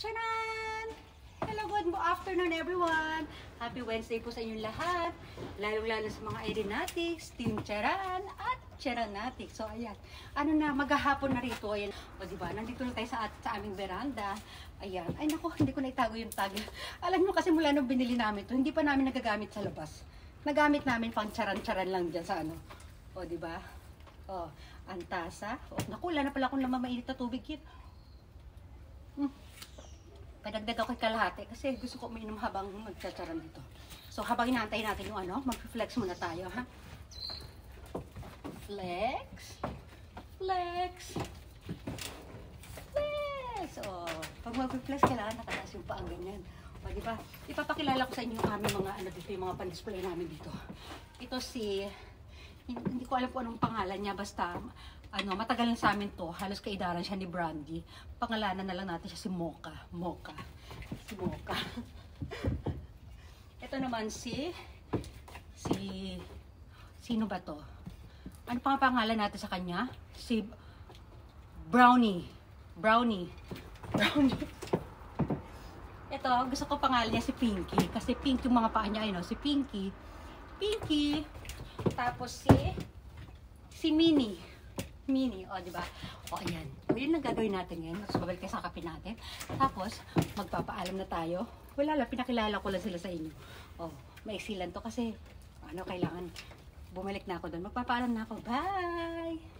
Charan! Hello, good afternoon everyone! Happy Wednesday po sa inyong lahat. Lalong-lalo sa mga aeronautics, Team Charan at Charanatics. So, ayan. Ano na, maghahapon na rito. Ayan. O, diba? Nandito na tayo sa, at- sa aming veranda. Ayan. Ay, naku, hindi ko na itago yung tag. Alam mo kasi mula nung binili namin to, hindi pa namin nagagamit sa labas. Nagamit namin pang charan-charan lang dyan sa ano. O, di ba? O, antasa. O, naku, wala na pala akong namamainit na tubig kit. Hmm. Padagdag ako kay kalahati kasi gusto ko uminom habang magchacharan dito. So, habang inaantay natin yung ano, mag-flex muna tayo, ha? Flex. Flex. Flex. O, pag mag-flex, kailangan nakataas yung paang ganyan. O, di ba? Ipapakilala ko sa inyo yung aming mga ano dito, yung mga pan-display namin dito. Ito si hindi, ko alam kung anong pangalan niya basta ano matagal na sa amin to. Halos kaidaran siya ni Brandy. Pangalanan na lang natin siya si Mocha. Mocha. Si Mocha. Ito naman si si sino ba to? Ano pa ang pangalan natin sa kanya? Si Brownie. Brownie. Brownie. Ito gusto ko pangalan niya si Pinky. Kasi pink yung mga paa niya ayun, oh, si Pinky. Pinky tapos si si Minnie. Minnie, o, di ba? O, ayan. O, yun ang gagawin natin ngayon. Tapos babalik sa kape natin. Tapos, magpapaalam na tayo. Wala lang, pinakilala ko lang sila sa inyo. O, maiksi lang to kasi, ano, kailangan bumalik na ako doon. Magpapaalam na ako. Bye!